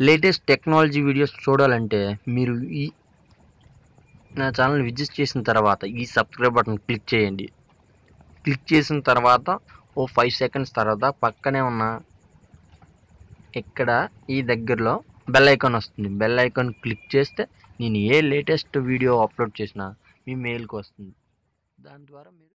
Latest technology videos చూడాలంటే మీరు ఈ నా ఛానల్ విజిట్ చేసిన తర్వాత ఈ సబ్స్క్రైబ్ బటన్ క్లిక్ చేయండి. క్లిక్ చేసిన తర్వాత ఓ ఫైవ్ సెకండ్స్ తర్వాత పక్కనే ఉన్న ఇక్కడ ఈ దగ్గరలో బెల్ ఐకాన్ వస్తుంది. బెల్ ఐకాన్ క్లిక్ చేస్తే నేను ఏ లేటెస్ట్ వీడియో అప్లోడ్ చేసినా మీ మెయిల్కి వస్తుంది. దాని ద్వారా మీరు